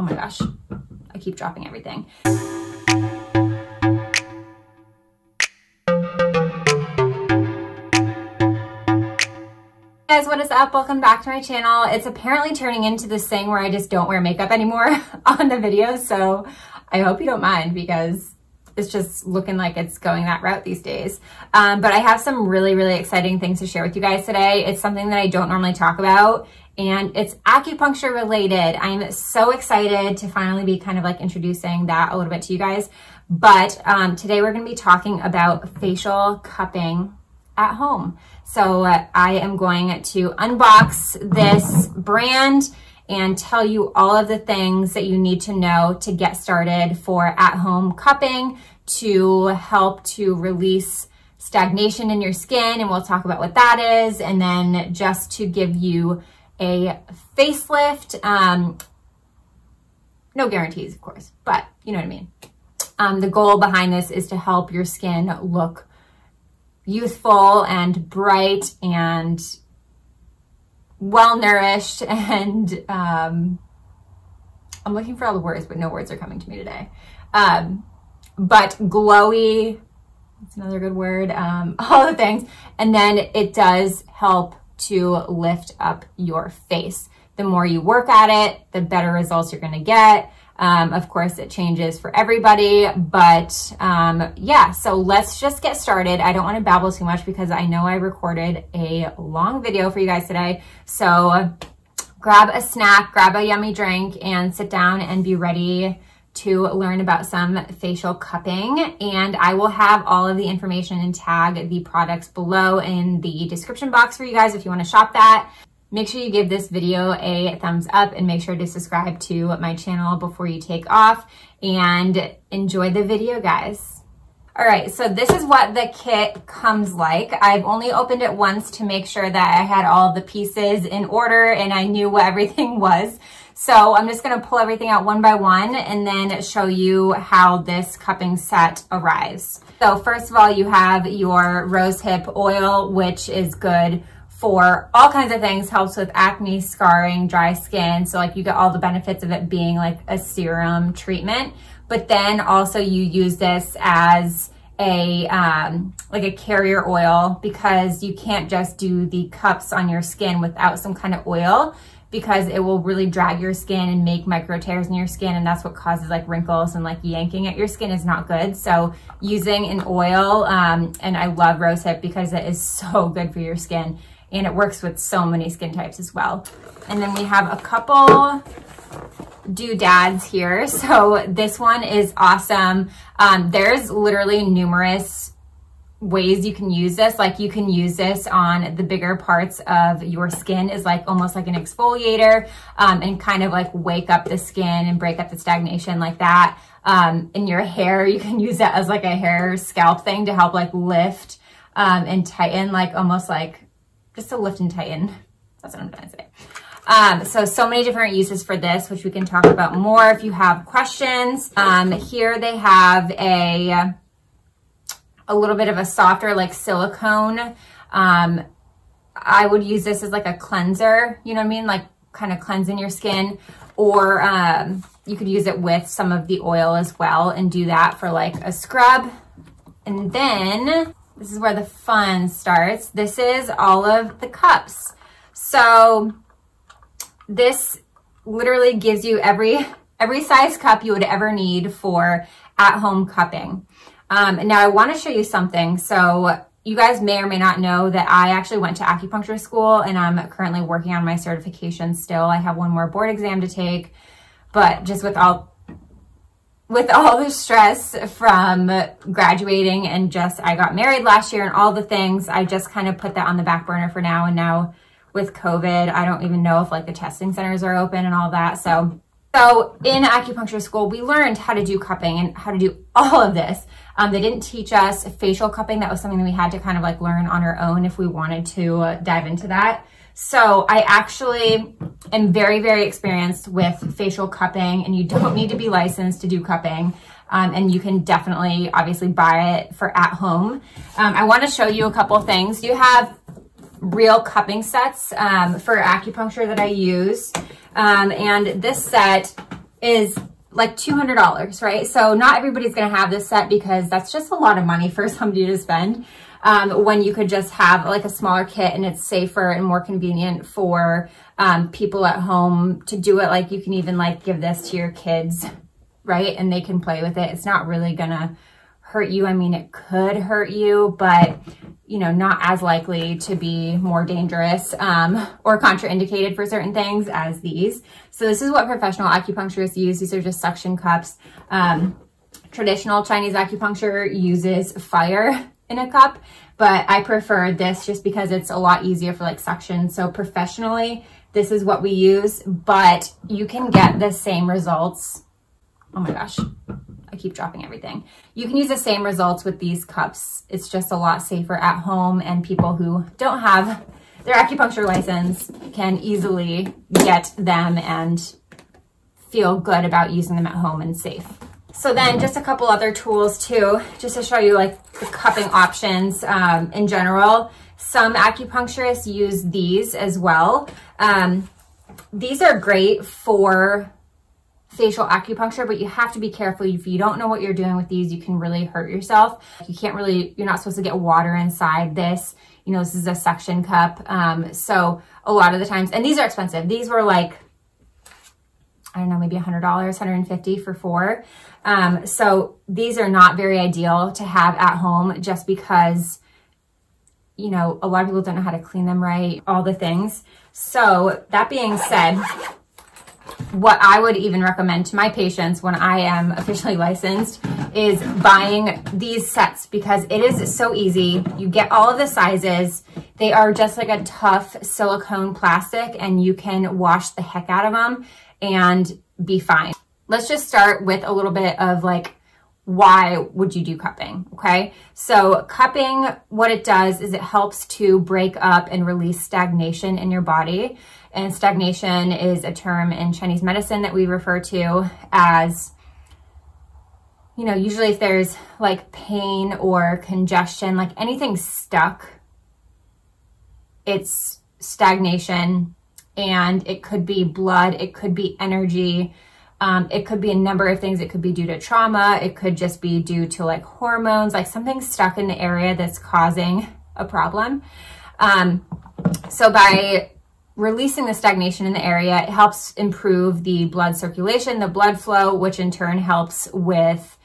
Oh my gosh, I keep dropping everything. guys, what is up? Welcome back to my channel. It's apparently turning into this thing where I just don't wear makeup anymore on the videos, so I hope you don't mind because it's just looking like it's going that route these days. Um, but I have some really, really exciting things to share with you guys today. It's something that I don't normally talk about and it's acupuncture related. I'm so excited to finally be kind of like introducing that a little bit to you guys. But um, today we're gonna be talking about facial cupping at home. So uh, I am going to unbox this brand and tell you all of the things that you need to know to get started for at-home cupping to help to release stagnation in your skin. And we'll talk about what that is. And then just to give you a facelift, um, no guarantees, of course, but you know what I mean. Um, the goal behind this is to help your skin look youthful and bright and well nourished and um, I'm looking for all the words, but no words are coming to me today. Um, but glowy, that's another good word, um, all the things. And then it does help to lift up your face. The more you work at it, the better results you're gonna get. Um, of course, it changes for everybody, but um, yeah, so let's just get started. I don't want to babble too much because I know I recorded a long video for you guys today. So grab a snack, grab a yummy drink, and sit down and be ready to learn about some facial cupping. And I will have all of the information and tag the products below in the description box for you guys if you want to shop that. Make sure you give this video a thumbs up and make sure to subscribe to my channel before you take off and enjoy the video, guys. All right, so this is what the kit comes like. I've only opened it once to make sure that I had all the pieces in order and I knew what everything was. So I'm just gonna pull everything out one by one and then show you how this cupping set arrives. So first of all, you have your rose hip oil, which is good for all kinds of things, helps with acne, scarring, dry skin. So like you get all the benefits of it being like a serum treatment. But then also you use this as a um, like a carrier oil because you can't just do the cups on your skin without some kind of oil because it will really drag your skin and make micro tears in your skin and that's what causes like wrinkles and like yanking at your skin is not good. So using an oil, um, and I love rosehip because it is so good for your skin and it works with so many skin types as well. And then we have a couple doodads here. So this one is awesome. Um, there's literally numerous ways you can use this. Like you can use this on the bigger parts of your skin is like almost like an exfoliator um, and kind of like wake up the skin and break up the stagnation like that. Um, in your hair, you can use that as like a hair scalp thing to help like lift um, and tighten like almost like just to lift and tighten. That's what I'm trying to say. Um, so, so many different uses for this, which we can talk about more if you have questions. Um, here they have a, a little bit of a softer like silicone. Um, I would use this as like a cleanser, you know what I mean? Like kind of cleansing your skin or um, you could use it with some of the oil as well and do that for like a scrub. And then this is where the fun starts. This is all of the cups. So this literally gives you every, every size cup you would ever need for at-home cupping. Um, now I want to show you something. So you guys may or may not know that I actually went to acupuncture school and I'm currently working on my certification still. I have one more board exam to take, but just with all with all the stress from graduating and just I got married last year and all the things, I just kind of put that on the back burner for now. And now with COVID, I don't even know if like the testing centers are open and all that. So, so in acupuncture school, we learned how to do cupping and how to do all of this. Um, they didn't teach us facial cupping. That was something that we had to kind of like learn on our own if we wanted to uh, dive into that. So I actually am very, very experienced with facial cupping and you don't need to be licensed to do cupping. Um, and you can definitely obviously buy it for at home. Um, I want to show you a couple things. You have real cupping sets um, for acupuncture that I use. Um, and this set is like $200, right? So not everybody's gonna have this set because that's just a lot of money for somebody to spend um, when you could just have like a smaller kit and it's safer and more convenient for um, people at home to do it. Like you can even like give this to your kids, right? And they can play with it. It's not really gonna hurt you. I mean, it could hurt you, but you know, not as likely to be more dangerous um, or contraindicated for certain things as these. So this is what professional acupuncturists use. These are just suction cups. Um, traditional Chinese acupuncture uses fire in a cup, but I prefer this just because it's a lot easier for like suction. So professionally, this is what we use, but you can get the same results. Oh my gosh, keep dropping everything. You can use the same results with these cups. It's just a lot safer at home and people who don't have their acupuncture license can easily get them and feel good about using them at home and safe. So then just a couple other tools too, just to show you like the cupping options um, in general. Some acupuncturists use these as well. Um, these are great for facial acupuncture, but you have to be careful. If you don't know what you're doing with these, you can really hurt yourself. You can't really, you're not supposed to get water inside this. You know, this is a suction cup. Um, so a lot of the times, and these are expensive. These were like, I don't know, maybe $100, 150 for four. Um, so these are not very ideal to have at home just because, you know, a lot of people don't know how to clean them right, all the things. So that being said, what I would even recommend to my patients when I am officially licensed is buying these sets because it is so easy. You get all of the sizes. They are just like a tough silicone plastic and you can wash the heck out of them and be fine. Let's just start with a little bit of like, why would you do cupping? Okay. So cupping, what it does is it helps to break up and release stagnation in your body. And stagnation is a term in Chinese medicine that we refer to as, you know, usually if there's like pain or congestion, like anything stuck, it's stagnation and it could be blood, it could be energy, um, it could be a number of things. It could be due to trauma. It could just be due to like hormones, like something stuck in the area that's causing a problem. Um, so by releasing the stagnation in the area, it helps improve the blood circulation, the blood flow, which in turn helps with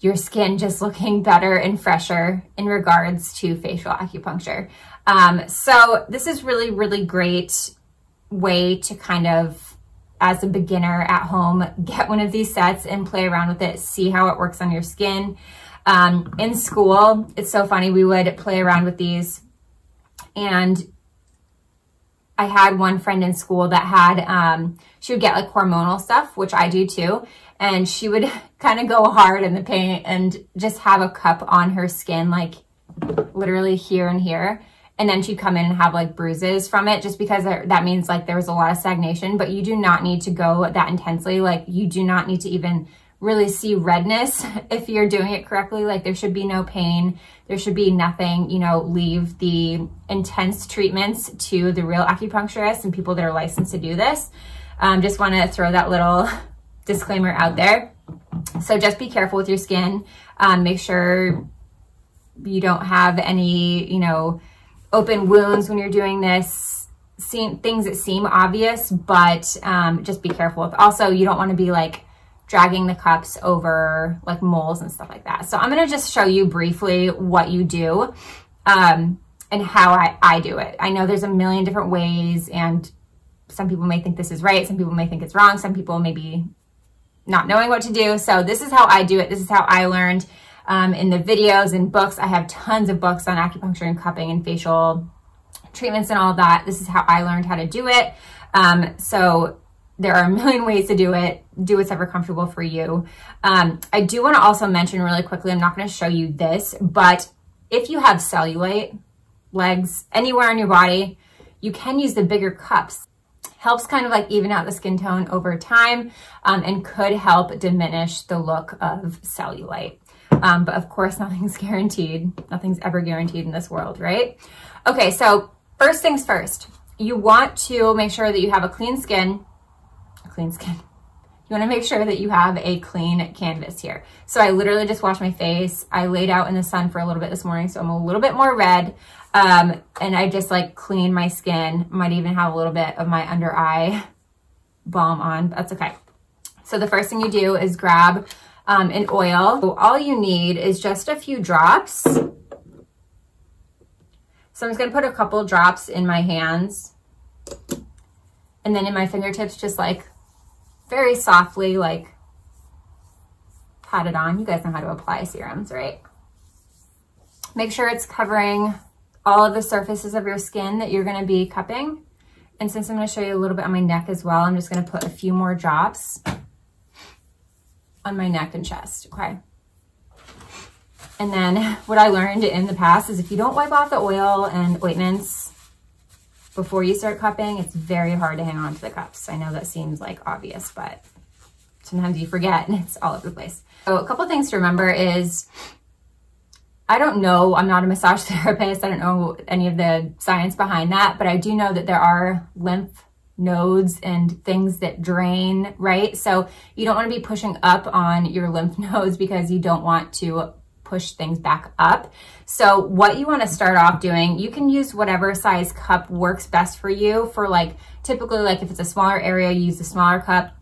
your skin just looking better and fresher in regards to facial acupuncture. Um, so this is really, really great way to kind of as a beginner at home, get one of these sets and play around with it, see how it works on your skin. Um, in school, it's so funny, we would play around with these and I had one friend in school that had, um, she would get like hormonal stuff, which I do too. And she would kind of go hard in the paint and just have a cup on her skin, like literally here and here and then she'd come in and have like bruises from it just because that means like there was a lot of stagnation but you do not need to go that intensely like you do not need to even really see redness if you're doing it correctly. Like there should be no pain. There should be nothing you know leave the intense treatments to the real acupuncturists and people that are licensed to do this. Um, just want to throw that little disclaimer out there. So just be careful with your skin. Um, make sure you don't have any you know open wounds when you're doing this, things that seem obvious, but um, just be careful. Also, you don't want to be like dragging the cups over like moles and stuff like that. So I'm going to just show you briefly what you do um, and how I, I do it. I know there's a million different ways and some people may think this is right. Some people may think it's wrong. Some people may be not knowing what to do. So this is how I do it. This is how I learned um, in the videos and books. I have tons of books on acupuncture and cupping and facial treatments and all that. This is how I learned how to do it. Um, so there are a million ways to do it. Do what's ever comfortable for you. Um, I do want to also mention really quickly, I'm not going to show you this, but if you have cellulite, legs, anywhere on your body, you can use the bigger cups helps kind of like even out the skin tone over time um, and could help diminish the look of cellulite. Um, but of course, nothing's guaranteed. Nothing's ever guaranteed in this world, right? Okay, so first things first, you want to make sure that you have a clean skin, clean skin, you wanna make sure that you have a clean canvas here. So I literally just washed my face. I laid out in the sun for a little bit this morning, so I'm a little bit more red. Um, and I just like clean my skin. Might even have a little bit of my under eye balm on, that's okay. So the first thing you do is grab um, an oil. So all you need is just a few drops. So I'm just gonna put a couple drops in my hands and then in my fingertips, just like very softly, like pat it on. You guys know how to apply serums, right? Make sure it's covering all of the surfaces of your skin that you're gonna be cupping. And since I'm gonna show you a little bit on my neck as well, I'm just gonna put a few more drops on my neck and chest, okay? And then what I learned in the past is if you don't wipe off the oil and ointments before you start cupping, it's very hard to hang on to the cups. I know that seems like obvious, but sometimes you forget and it's all over the place. So a couple things to remember is I don't know, I'm not a massage therapist. I don't know any of the science behind that, but I do know that there are lymph nodes and things that drain, right? So you don't want to be pushing up on your lymph nodes because you don't want to push things back up. So what you want to start off doing, you can use whatever size cup works best for you for like, typically like if it's a smaller area, use a smaller cup.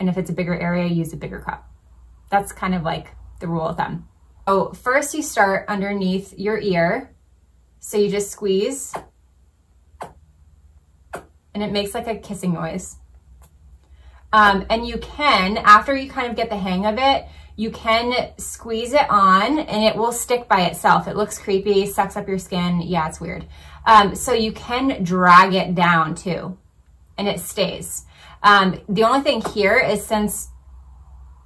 And if it's a bigger area, use a bigger cup. That's kind of like the rule of thumb. Oh, first you start underneath your ear. So you just squeeze and it makes like a kissing noise. Um, and you can, after you kind of get the hang of it, you can squeeze it on and it will stick by itself. It looks creepy, sucks up your skin. Yeah, it's weird. Um, so you can drag it down too and it stays. Um, the only thing here is since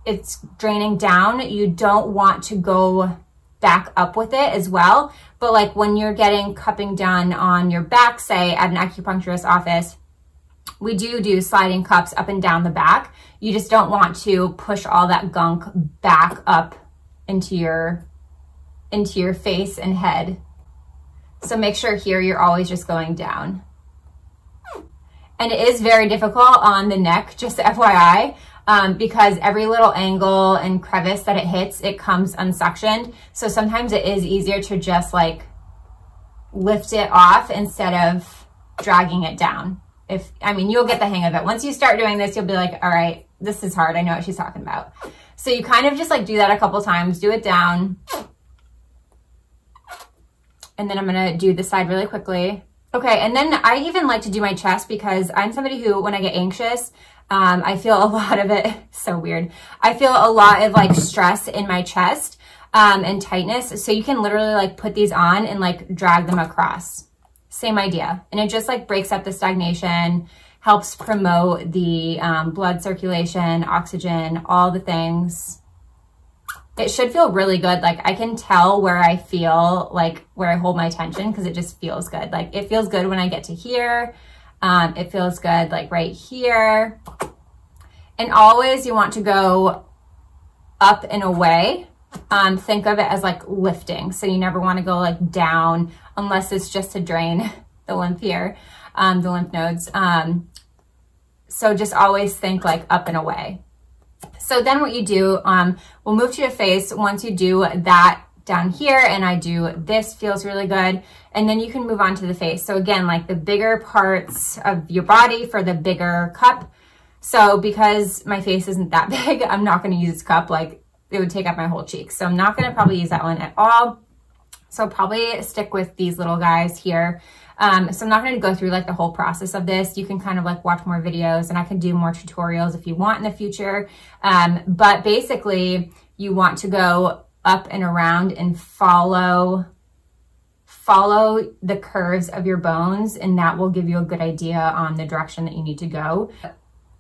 it's draining down, you don't want to go back up with it as well. But like when you're getting cupping done on your back, say at an acupuncturist office, we do do sliding cups up and down the back. You just don't want to push all that gunk back up into your, into your face and head. So make sure here you're always just going down. And it is very difficult on the neck, just FYI, um, because every little angle and crevice that it hits, it comes unsuctioned. So sometimes it is easier to just like lift it off instead of dragging it down if, I mean, you'll get the hang of it. Once you start doing this, you'll be like, all right, this is hard. I know what she's talking about. So you kind of just like do that a couple times, do it down. And then I'm going to do the side really quickly. Okay. And then I even like to do my chest because I'm somebody who, when I get anxious, um, I feel a lot of it, so weird. I feel a lot of like stress in my chest, um, and tightness. So you can literally like put these on and like drag them across same idea. And it just like breaks up the stagnation, helps promote the um, blood circulation, oxygen, all the things. It should feel really good. Like I can tell where I feel like where I hold my tension because it just feels good. Like it feels good when I get to here. Um, it feels good like right here. And always you want to go up and away um, think of it as like lifting. So you never want to go like down unless it's just to drain the lymph here, um, the lymph nodes. Um, so just always think like up and away. So then what you do, um, we'll move to your face. Once you do that down here and I do this feels really good. And then you can move on to the face. So again, like the bigger parts of your body for the bigger cup. So because my face isn't that big, I'm not going to use this cup. Like it would take up my whole cheek. So I'm not going to probably use that one at all. So probably stick with these little guys here. Um, so I'm not going to go through like the whole process of this. You can kind of like watch more videos and I can do more tutorials if you want in the future. Um, but basically you want to go up and around and follow follow the curves of your bones and that will give you a good idea on the direction that you need to go.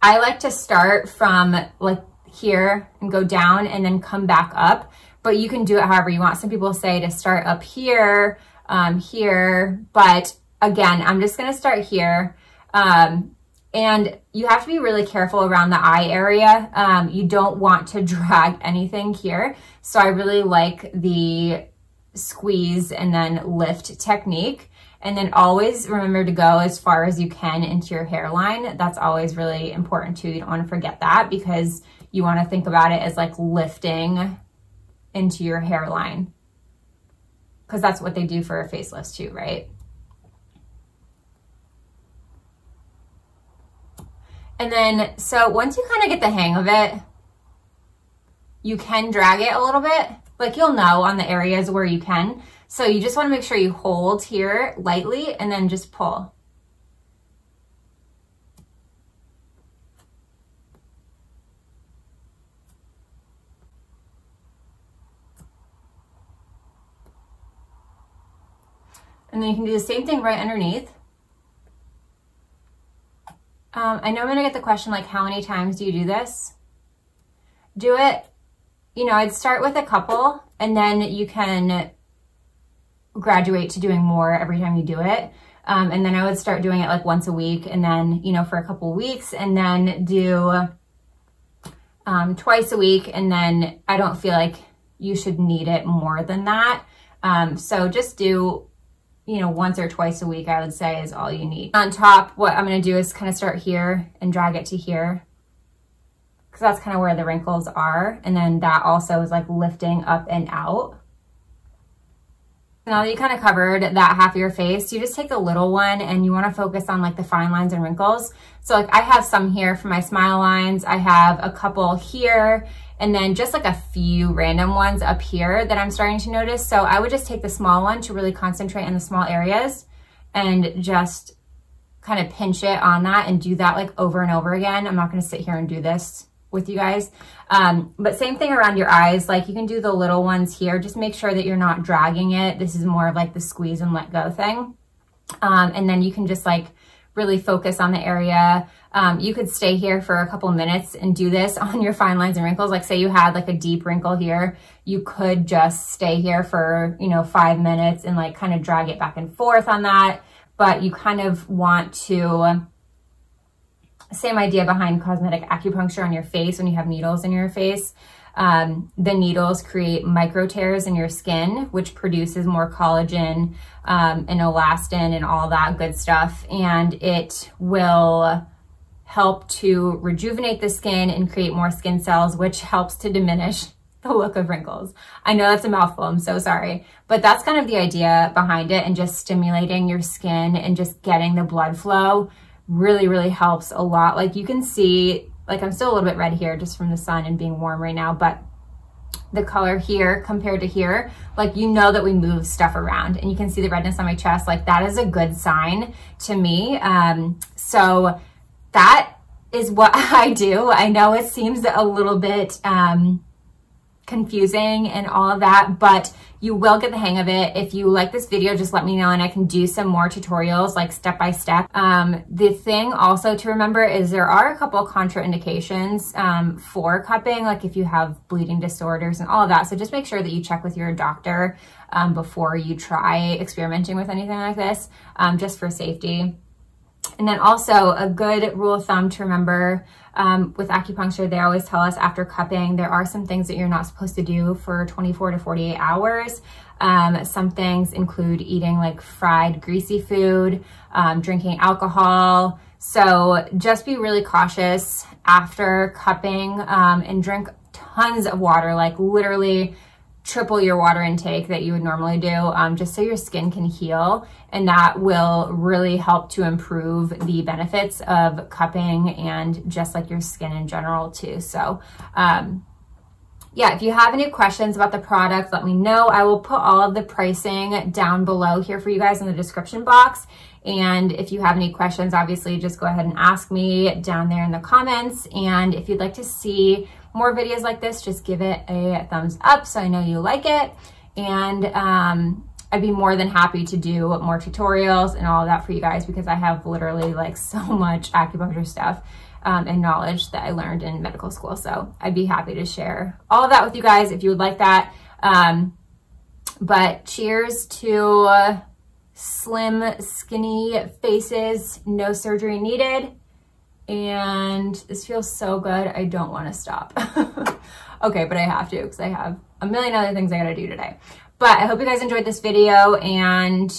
I like to start from like here and go down and then come back up. But you can do it however you want. Some people say to start up here, um, here. But again, I'm just going to start here. Um, and you have to be really careful around the eye area. Um, you don't want to drag anything here. So I really like the squeeze and then lift technique. And then always remember to go as far as you can into your hairline. That's always really important too. You don't want to forget that because you want to think about it as like lifting into your hairline because that's what they do for a facelift too, right? And then, so once you kind of get the hang of it, you can drag it a little bit. Like you'll know on the areas where you can. So you just want to make sure you hold here lightly and then just pull. And then you can do the same thing right underneath. Um, I know I'm to get the question like, how many times do you do this? Do it, you know, I'd start with a couple and then you can graduate to doing more every time you do it. Um, and then I would start doing it like once a week and then, you know, for a couple weeks and then do um, twice a week. And then I don't feel like you should need it more than that. Um, so just do you know, once or twice a week, I would say is all you need. On top, what I'm gonna do is kind of start here and drag it to here because that's kind of where the wrinkles are. And then that also is like lifting up and out. Now that you kind of covered that half of your face, you just take a little one and you want to focus on like the fine lines and wrinkles. So like I have some here for my smile lines. I have a couple here and then just like a few random ones up here that I'm starting to notice. So I would just take the small one to really concentrate in the small areas and just kind of pinch it on that and do that like over and over again. I'm not going to sit here and do this with you guys. Um, but same thing around your eyes. Like you can do the little ones here. Just make sure that you're not dragging it. This is more of like the squeeze and let go thing. Um, and then you can just like really focus on the area. Um, you could stay here for a couple minutes and do this on your fine lines and wrinkles. Like say you had like a deep wrinkle here, you could just stay here for, you know, five minutes and like kind of drag it back and forth on that. But you kind of want to, same idea behind cosmetic acupuncture on your face when you have needles in your face. Um, the needles create micro tears in your skin, which produces more collagen um, and elastin and all that good stuff. And it will help to rejuvenate the skin and create more skin cells, which helps to diminish the look of wrinkles. I know that's a mouthful, I'm so sorry. But that's kind of the idea behind it and just stimulating your skin and just getting the blood flow really, really helps a lot. Like you can see like I'm still a little bit red here just from the sun and being warm right now, but the color here compared to here, like you know that we move stuff around and you can see the redness on my chest. Like that is a good sign to me. Um, so that is what I do. I know it seems a little bit, um, confusing and all of that, but you will get the hang of it. If you like this video, just let me know and I can do some more tutorials like step by step. Um, the thing also to remember is there are a couple contraindications um, for cupping, like if you have bleeding disorders and all of that. So just make sure that you check with your doctor um, before you try experimenting with anything like this, um, just for safety. And then also a good rule of thumb to remember um, with acupuncture, they always tell us after cupping, there are some things that you're not supposed to do for 24 to 48 hours. Um, some things include eating like fried, greasy food, um, drinking alcohol. So just be really cautious after cupping um, and drink tons of water, like literally triple your water intake that you would normally do um, just so your skin can heal. And that will really help to improve the benefits of cupping and just like your skin in general too. So um, yeah if you have any questions about the product let me know. I will put all of the pricing down below here for you guys in the description box. And if you have any questions obviously just go ahead and ask me down there in the comments. And if you'd like to see more videos like this, just give it a thumbs up so I know you like it. And um, I'd be more than happy to do more tutorials and all that for you guys because I have literally like so much acupuncture stuff um, and knowledge that I learned in medical school. So I'd be happy to share all of that with you guys if you would like that. Um, but cheers to uh, slim, skinny faces, no surgery needed and this feels so good. I don't want to stop. okay, but I have to because I have a million other things I got to do today. But I hope you guys enjoyed this video and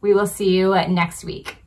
We will see you next week.